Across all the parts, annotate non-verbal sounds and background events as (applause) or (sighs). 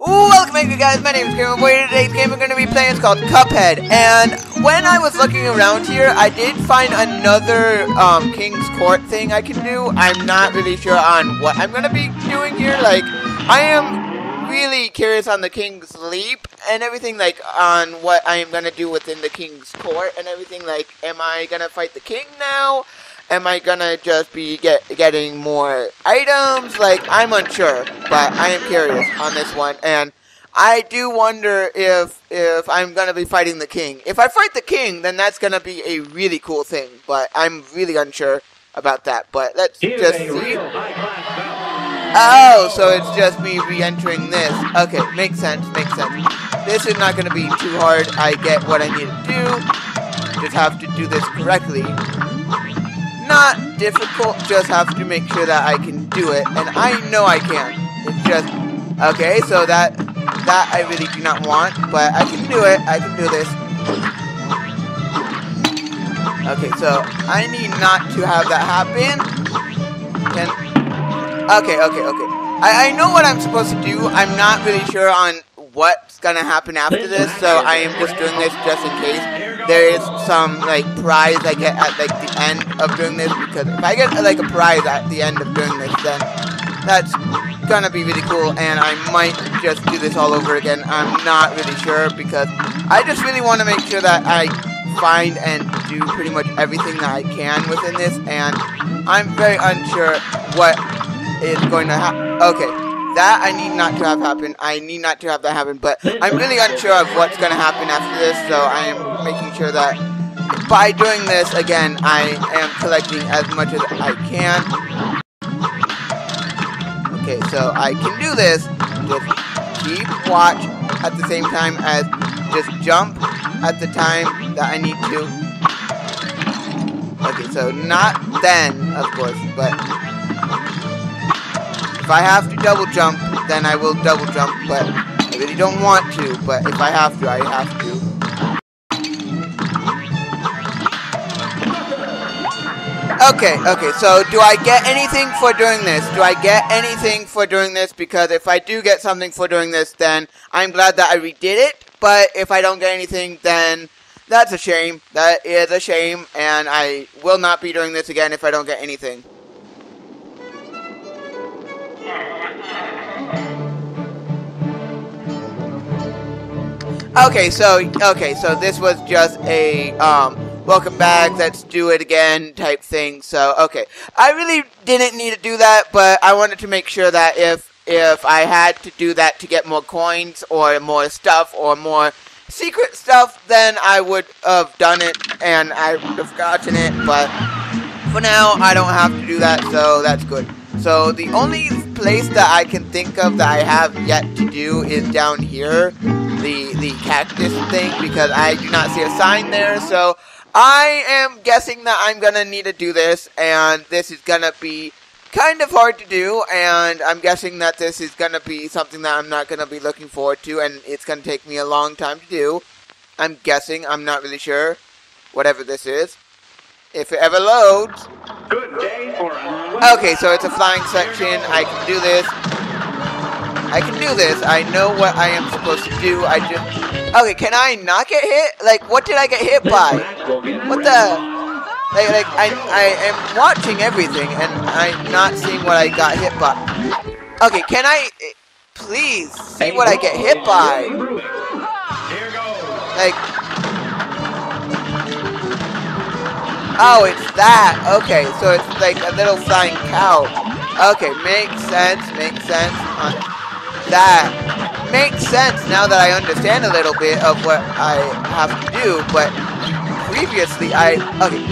Welcome back, you guys. My name is Gamer Boy. Today's game we're going to be playing is called Cuphead. And when I was looking around here, I did find another um, King's Court thing I can do. I'm not really sure on what I'm going to be doing here. Like, I am really curious on the King's Leap and everything, like, on what I am going to do within the King's Court and everything. Like, am I going to fight the King now? Am I gonna just be get, getting more items? Like, I'm unsure, but I am curious on this one, and I do wonder if if I'm gonna be fighting the king. If I fight the king, then that's gonna be a really cool thing, but I'm really unsure about that. But let's Here's just see. Oh, so it's just me re-entering this. Okay, makes sense, makes sense. This is not gonna be too hard. I get what I need to do. Just have to do this correctly. Not difficult, just have to make sure that I can do it, and I know I can. It's just okay. So that that I really do not want, but I can do it. I can do this. Okay, so I need not to have that happen. Okay, okay, okay. I I know what I'm supposed to do. I'm not really sure on what's gonna happen after this, so I am just doing this just in case there is some like prize I get at like the end of doing this because if I get like a prize at the end of doing this then that's gonna be really cool and I might just do this all over again. I'm not really sure because I just really want to make sure that I find and do pretty much everything that I can within this and I'm very unsure what is going to happen. Okay. That I need not to have happen. I need not to have that happen, but I'm really unsure of what's going to happen after this, so I am making sure that by doing this, again, I am collecting as much as I can. Okay, so I can do this. Just keep watch at the same time as just jump at the time that I need to. Okay, so not then, of course, but if I have to double jump, then I will double jump, but I really don't want to, but if I have to, I have to. Okay, okay, so do I get anything for doing this? Do I get anything for doing this? Because if I do get something for doing this, then I'm glad that I redid it, but if I don't get anything, then that's a shame. That is a shame, and I will not be doing this again if I don't get anything. Okay, so okay, so this was just a um welcome back, let's do it again type thing. So okay. I really didn't need to do that, but I wanted to make sure that if if I had to do that to get more coins or more stuff or more secret stuff, then I would have done it and I would have gotten it, but for now I don't have to do that, so that's good. So the only place that I can think of that I have yet to do is down here, the the cactus thing, because I do not see a sign there. So I am guessing that I'm gonna need to do this, and this is gonna be kind of hard to do, and I'm guessing that this is gonna be something that I'm not gonna be looking forward to, and it's gonna take me a long time to do. I'm guessing. I'm not really sure. Whatever this is. If it ever loads, Good day for Okay, so it's a flying section. I can do this. I can do this. I know what I am supposed to do. I just. Okay, can I not get hit? Like, what did I get hit by? What the? Like, like I, I am watching everything and I'm not seeing what I got hit by. Okay, can I please see what I get hit by? Like. Oh, it's that. Okay, so it's like a little flying cow. Okay, makes sense, makes sense. That makes sense now that I understand a little bit of what I have to do, but previously I okay.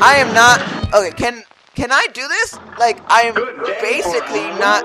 I am not okay, can can I do this? Like I am basically not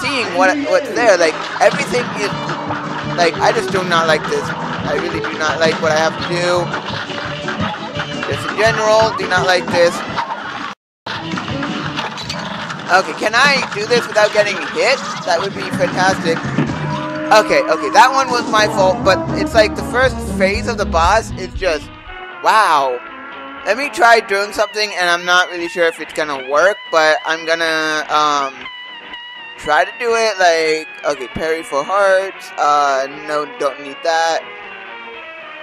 seeing what what's there. Like everything is like I just do not like this. I really do not like what I have to do. Just in general, do not like this. Okay, can I do this without getting hit? That would be fantastic. Okay, okay, that one was my fault, but it's like the first phase of the boss is just, wow. Let me try doing something, and I'm not really sure if it's gonna work, but I'm gonna, um, try to do it. Like, okay, parry for hearts. Uh, no, don't need that.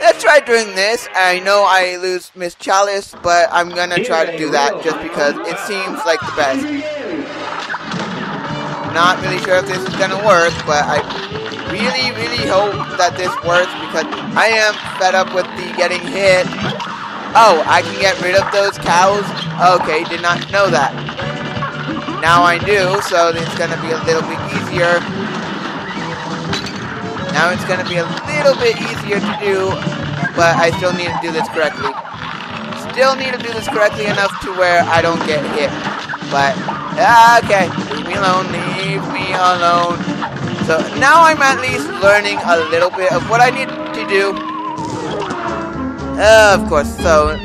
Let's try doing this. I know I lose Miss Chalice, but I'm gonna try to do that just because it seems like the best. Not really sure if this is gonna work, but I really, really hope that this works because I am fed up with the getting hit. Oh, I can get rid of those cows? Okay, did not know that. Now I do, so it's gonna be a little bit easier. Now it's going to be a little bit easier to do, but I still need to do this correctly. Still need to do this correctly enough to where I don't get hit. But, okay, leave me alone, leave me alone. So now I'm at least learning a little bit of what I need to do. Uh, of course, so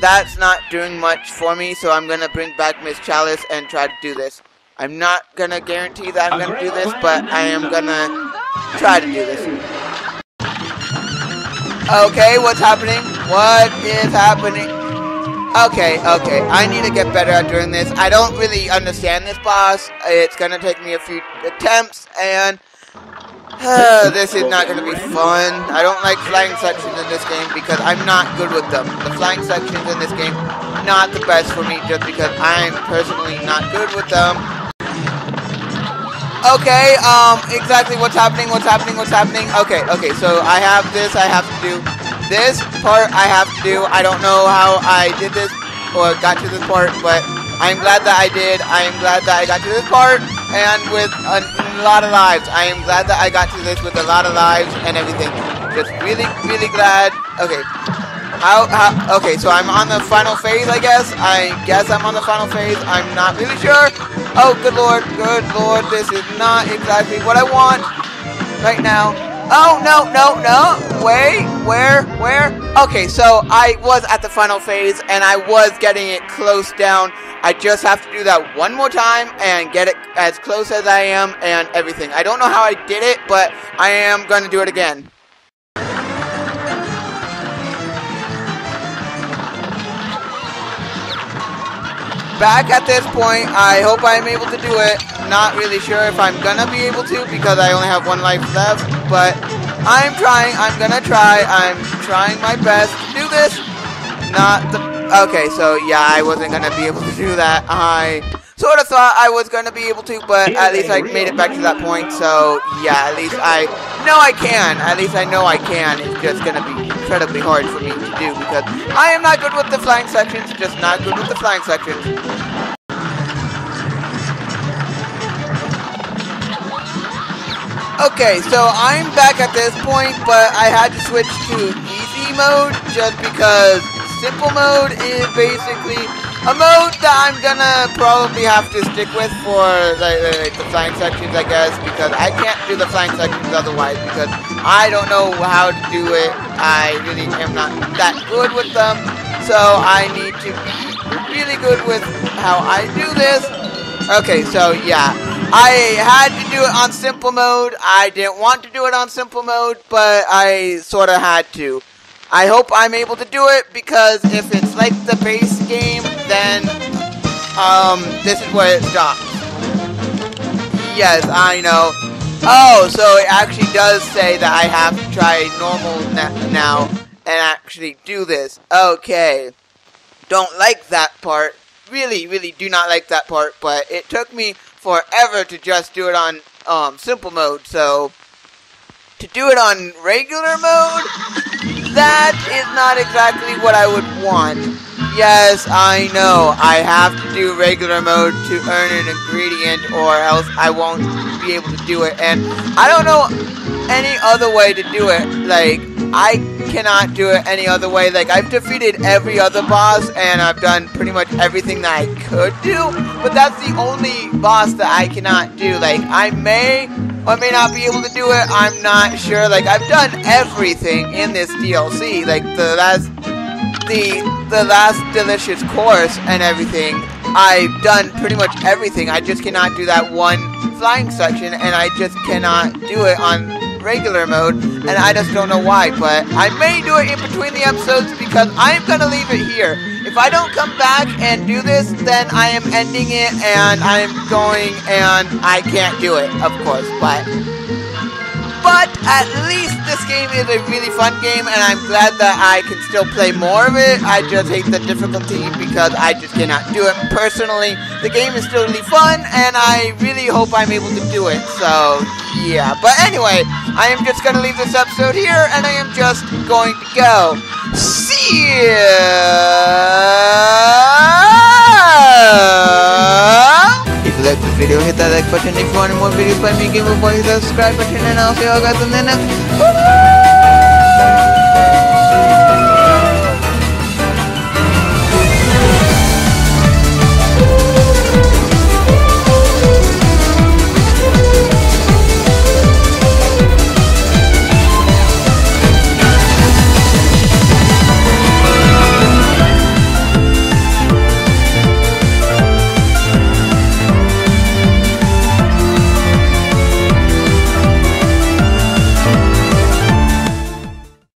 that's not doing much for me, so I'm going to bring back Miss Chalice and try to do this. I'm not going to guarantee that I'm going to do this, but I am going to try to do this. Okay, what's happening? What is happening? Okay, okay, I need to get better at doing this. I don't really understand this boss. It's gonna take me a few attempts, and uh, (sighs) this is not gonna be fun. I don't like flying sections in this game because I'm not good with them. The flying sections in this game, not the best for me just because I'm personally not good with them. Okay, um, exactly what's happening, what's happening, what's happening. Okay, okay, so I have this I have to do. This part I have to do. I don't know how I did this or got to this part, but I'm glad that I did. I am glad that I got to this part and with a lot of lives. I am glad that I got to this with a lot of lives and everything. Just really, really glad. Okay. How, how, okay, so I'm on the final phase, I guess. I guess I'm on the final phase. I'm not really sure. Oh, good lord, good lord, this is not exactly what I want right now. Oh, no, no, no, wait, where, where? Okay, so I was at the final phase, and I was getting it close down. I just have to do that one more time and get it as close as I am and everything. I don't know how I did it, but I am going to do it again. Back at this point. I hope I'm able to do it. Not really sure if I'm gonna be able to because I only have one life left. But I'm trying. I'm gonna try. I'm trying my best to do this. Not the... Okay, so yeah, I wasn't gonna be able to do that. I sort of thought I was gonna be able to, but at least I made it back to that point. So yeah, at least I know I can. At least I know I can. It's just gonna be incredibly hard for me to do because I am not good with the flying sections. Just not good with the flying sections. Okay, so I'm back at this point, but I had to switch to easy mode just because simple mode is basically a mode that I'm gonna probably have to stick with for like, like, the flying sections, I guess, because I can't do the flying sections otherwise because I don't know how to do it. I really am not that good with them, so I need to be really good with how I do this. Okay, so yeah. I had to do it on simple mode. I didn't want to do it on simple mode, but I sort of had to. I hope I'm able to do it because if it's like the base game, then um, this is where it stops. Yes, I know. Oh, so it actually does say that I have to try normal now and actually do this. Okay. Don't like that part. Really, really do not like that part, but it took me forever to just do it on um, simple mode, so to do it on regular mode, that is not exactly what I would want. Yes, I know, I have to do regular mode to earn an ingredient or else I won't be able to do it, and I don't know any other way to do it, like, I cannot do it any other way. Like, I've defeated every other boss, and I've done pretty much everything that I could do, but that's the only boss that I cannot do. Like, I may or may not be able to do it, I'm not sure. Like, I've done everything in this DLC. Like, the last, the, the last delicious course and everything. I've done pretty much everything. I just cannot do that one flying section, and I just cannot do it on regular mode, and I just don't know why, but I may do it in between the episodes because I'm gonna leave it here. If I don't come back and do this, then I am ending it and I'm going and I can't do it, of course, but but at least this game is a really fun game and I'm glad that I can still play more of it. I just hate the difficulty because I just cannot do it personally. The game is still really fun and I really hope I'm able to do it. So, yeah. But anyway, I am just going to leave this episode here and I am just going to go. See ya! Button. If you want more videos by me, Gamer Boy, hit subscribe button, and I'll see you guys in the next video.